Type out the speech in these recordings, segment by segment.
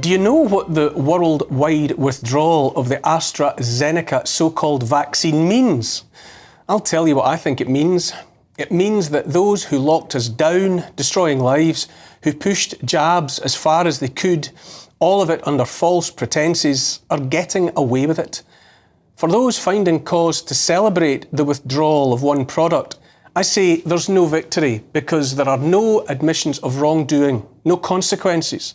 Do you know what the worldwide withdrawal of the AstraZeneca so called vaccine means? I'll tell you what I think it means. It means that those who locked us down, destroying lives, who pushed jabs as far as they could, all of it under false pretences, are getting away with it. For those finding cause to celebrate the withdrawal of one product, I say there's no victory because there are no admissions of wrongdoing, no consequences.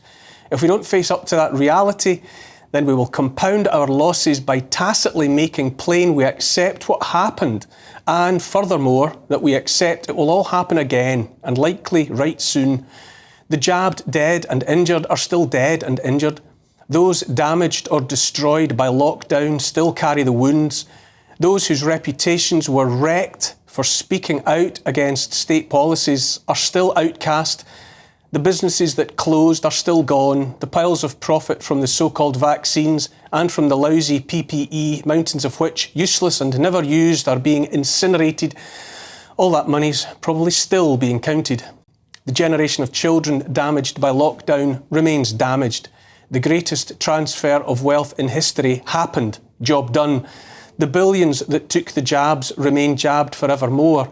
If we don't face up to that reality, then we will compound our losses by tacitly making plain we accept what happened, and furthermore, that we accept it will all happen again, and likely right soon. The jabbed, dead, and injured are still dead and injured. Those damaged or destroyed by lockdown still carry the wounds. Those whose reputations were wrecked for speaking out against state policies are still outcast the businesses that closed are still gone. The piles of profit from the so called vaccines and from the lousy PPE, mountains of which, useless and never used, are being incinerated. All that money's probably still being counted. The generation of children damaged by lockdown remains damaged. The greatest transfer of wealth in history happened. Job done. The billions that took the jabs remain jabbed forevermore.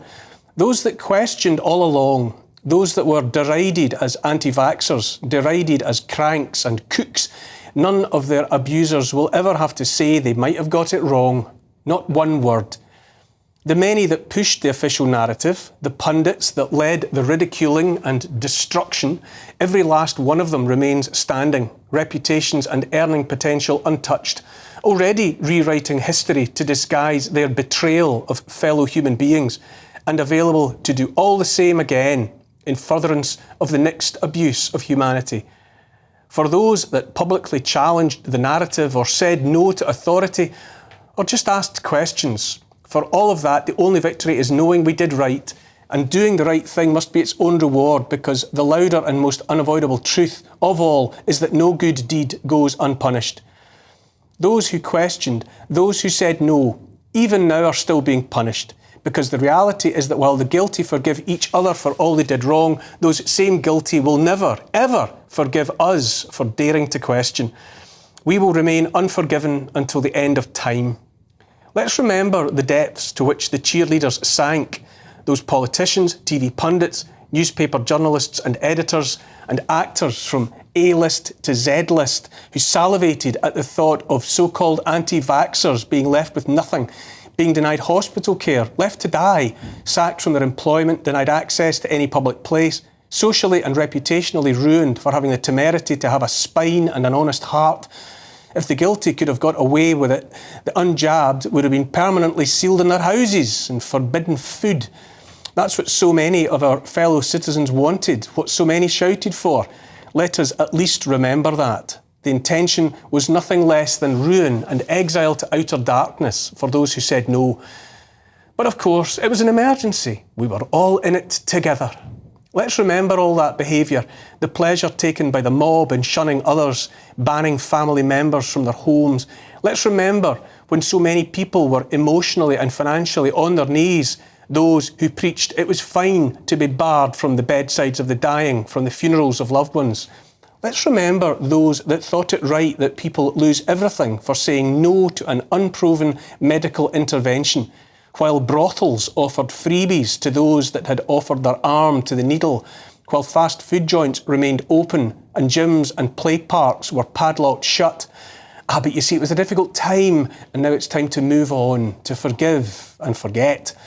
Those that questioned all along those that were derided as anti vaxxers, derided as cranks and cooks, none of their abusers will ever have to say they might have got it wrong. Not one word. The many that pushed the official narrative, the pundits that led the ridiculing and destruction, every last one of them remains standing, reputations and earning potential untouched, already rewriting history to disguise their betrayal of fellow human beings, and available to do all the same again in furtherance of the next abuse of humanity. For those that publicly challenged the narrative or said no to authority or just asked questions, for all of that, the only victory is knowing we did right, and doing the right thing must be its own reward because the louder and most unavoidable truth of all is that no good deed goes unpunished. Those who questioned, those who said no, even now are still being punished because the reality is that while the guilty forgive each other for all they did wrong, those same guilty will never, ever forgive us for daring to question. We will remain unforgiven until the end of time. Let's remember the depths to which the cheerleaders sank. Those politicians, TV pundits, newspaper journalists and editors, and actors from A list to Z list who salivated at the thought of so called anti vaxxers being left with nothing being denied hospital care, left to die, sacked from their employment, denied access to any public place, socially and reputationally ruined for having the temerity to have a spine and an honest heart. If the guilty could have got away with it, the unjabbed would have been permanently sealed in their houses and forbidden food. That's what so many of our fellow citizens wanted, what so many shouted for. Let us at least remember that. The intention was nothing less than ruin and exile to outer darkness for those who said no. But of course, it was an emergency. We were all in it together. Let's remember all that behaviour, the pleasure taken by the mob in shunning others, banning family members from their homes. Let's remember when so many people were emotionally and financially on their knees, those who preached it was fine to be barred from the bedsides of the dying, from the funerals of loved ones. Let's remember those that thought it right that people lose everything for saying no to an unproven medical intervention, while brothels offered freebies to those that had offered their arm to the needle, while fast food joints remained open and gyms and play parks were padlocked shut. Ah, but you see, it was a difficult time, and now it's time to move on, to forgive and forget.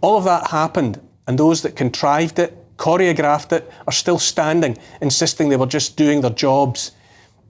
All of that happened, and those that contrived it choreographed it, are still standing, insisting they were just doing their jobs.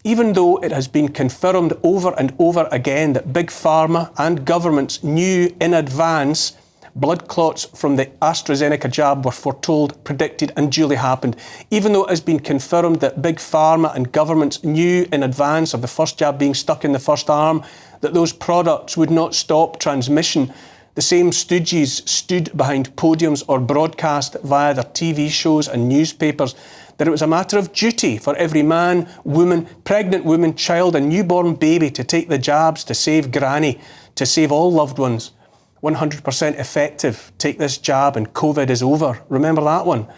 Even though it has been confirmed over and over again that Big Pharma and governments knew in advance blood clots from the AstraZeneca jab were foretold, predicted, and duly happened. Even though it has been confirmed that Big Pharma and governments knew in advance of the first jab being stuck in the first arm that those products would not stop transmission the same stooges stood behind podiums or broadcast via their TV shows and newspapers that it was a matter of duty for every man, woman, pregnant woman, child, and newborn baby to take the jabs to save granny, to save all loved ones. 100% effective. Take this jab and COVID is over. Remember that one.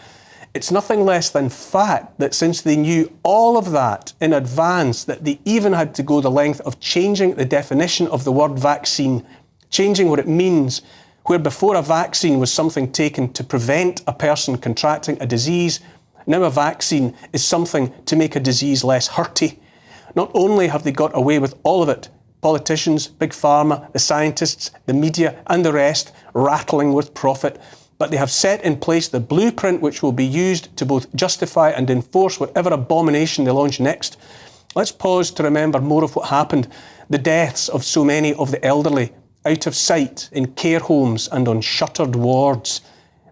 It's nothing less than fact that since they knew all of that in advance, that they even had to go the length of changing the definition of the word vaccine, changing what it means, where before a vaccine was something taken to prevent a person contracting a disease, now a vaccine is something to make a disease less hurty. Not only have they got away with all of it, politicians, big pharma, the scientists, the media, and the rest rattling with profit, but they have set in place the blueprint which will be used to both justify and enforce whatever abomination they launch next. Let's pause to remember more of what happened the deaths of so many of the elderly, out of sight in care homes and on shuttered wards,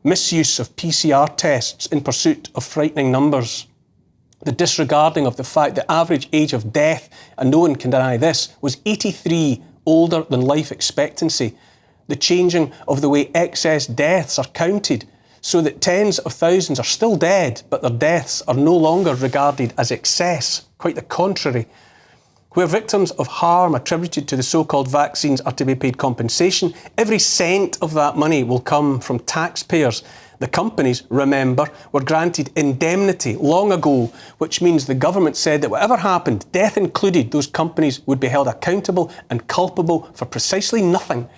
misuse of PCR tests in pursuit of frightening numbers, the disregarding of the fact the average age of death, and no one can deny this, was 83 older than life expectancy the changing of the way excess deaths are counted so that tens of thousands are still dead, but their deaths are no longer regarded as excess. Quite the contrary. Where victims of harm attributed to the so called vaccines are to be paid compensation, every cent of that money will come from taxpayers. The companies, remember, were granted indemnity long ago, which means the government said that whatever happened, death included, those companies would be held accountable and culpable for precisely nothing.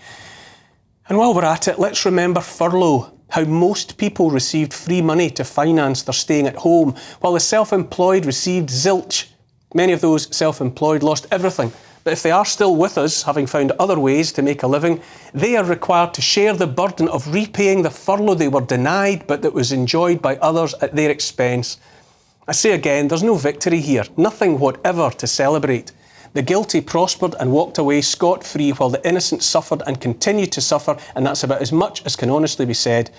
And while we're at it, let's remember furlough, how most people received free money to finance their staying at home, while the self employed received zilch. Many of those self employed lost everything. But if they are still with us, having found other ways to make a living, they are required to share the burden of repaying the furlough they were denied but that was enjoyed by others at their expense. I say again, there's no victory here, nothing whatever to celebrate. The guilty prospered and walked away scot free while the innocent suffered and continued to suffer, and that's about as much as can honestly be said.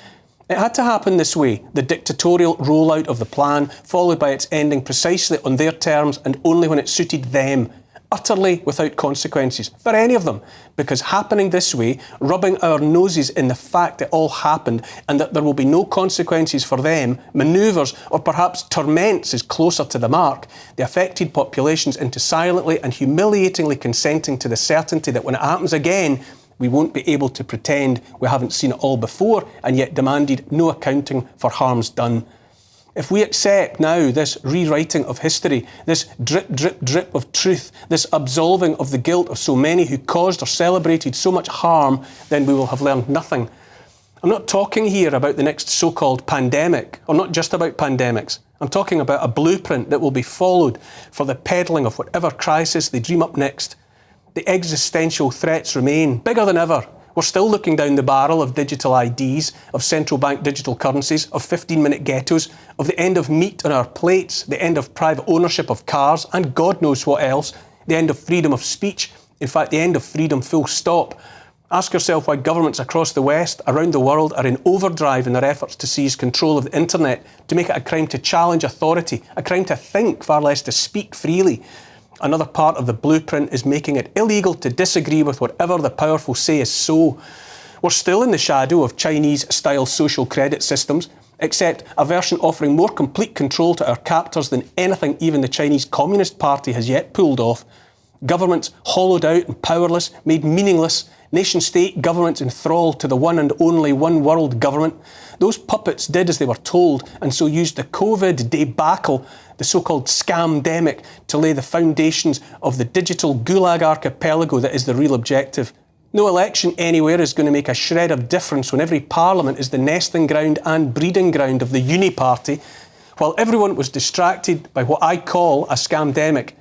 It had to happen this way the dictatorial rollout of the plan, followed by its ending precisely on their terms and only when it suited them utterly without consequences for any of them. Because happening this way, rubbing our noses in the fact it all happened and that there will be no consequences for them, manoeuvres or perhaps torments is closer to the mark, the affected populations into silently and humiliatingly consenting to the certainty that when it happens again, we won't be able to pretend we haven't seen it all before and yet demanded no accounting for harms done. If we accept now this rewriting of history, this drip, drip, drip of truth, this absolving of the guilt of so many who caused or celebrated so much harm, then we will have learned nothing. I'm not talking here about the next so called pandemic, or not just about pandemics. I'm talking about a blueprint that will be followed for the peddling of whatever crisis they dream up next. The existential threats remain, bigger than ever, we're still looking down the barrel of digital IDs, of central bank digital currencies, of 15 minute ghettos, of the end of meat on our plates, the end of private ownership of cars, and God knows what else, the end of freedom of speech, in fact, the end of freedom full stop. Ask yourself why governments across the West, around the world, are in overdrive in their efforts to seize control of the internet, to make it a crime to challenge authority, a crime to think, far less to speak freely. Another part of the blueprint is making it illegal to disagree with whatever the powerful say is so. We're still in the shadow of Chinese style social credit systems, except a version offering more complete control to our captors than anything even the Chinese Communist Party has yet pulled off. Governments hollowed out and powerless, made meaningless, nation state governments enthralled to the one and only one world government. Those puppets did as they were told and so used the COVID debacle, the so called scamdemic, to lay the foundations of the digital gulag archipelago that is the real objective. No election anywhere is going to make a shred of difference when every parliament is the nesting ground and breeding ground of the uni party, while everyone was distracted by what I call a scamdemic.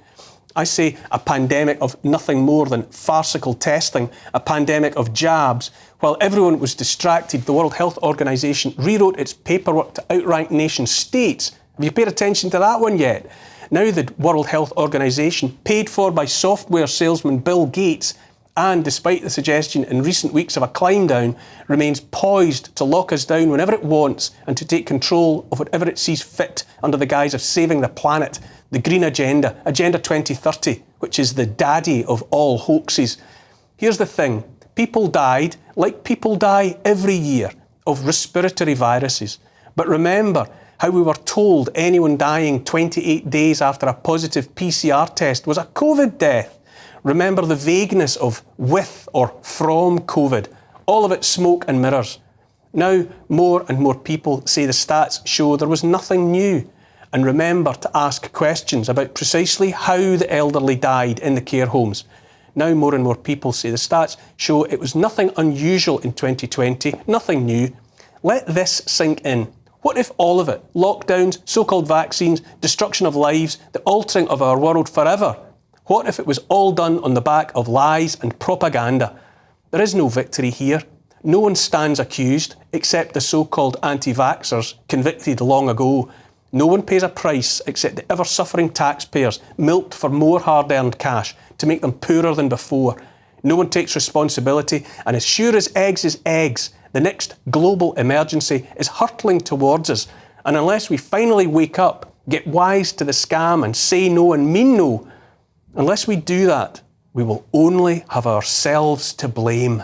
I say a pandemic of nothing more than farcical testing, a pandemic of jabs. While everyone was distracted, the World Health Organization rewrote its paperwork to outrank nation states. Have you paid attention to that one yet? Now, the World Health Organization, paid for by software salesman Bill Gates, and despite the suggestion in recent weeks of a climb down, remains poised to lock us down whenever it wants and to take control of whatever it sees fit under the guise of saving the planet the Green Agenda, Agenda 2030, which is the daddy of all hoaxes. Here's the thing people died, like people die every year, of respiratory viruses. But remember how we were told anyone dying 28 days after a positive PCR test was a COVID death. Remember the vagueness of with or from COVID. All of it smoke and mirrors. Now, more and more people say the stats show there was nothing new. And remember to ask questions about precisely how the elderly died in the care homes. Now, more and more people say the stats show it was nothing unusual in 2020, nothing new. Let this sink in. What if all of it, lockdowns, so called vaccines, destruction of lives, the altering of our world forever, what if it was all done on the back of lies and propaganda? There is no victory here. No one stands accused except the so called anti vaxxers convicted long ago. No one pays a price except the ever suffering taxpayers milked for more hard earned cash to make them poorer than before. No one takes responsibility, and as sure as eggs is eggs, the next global emergency is hurtling towards us. And unless we finally wake up, get wise to the scam, and say no and mean no, unless we do that, we will only have ourselves to blame.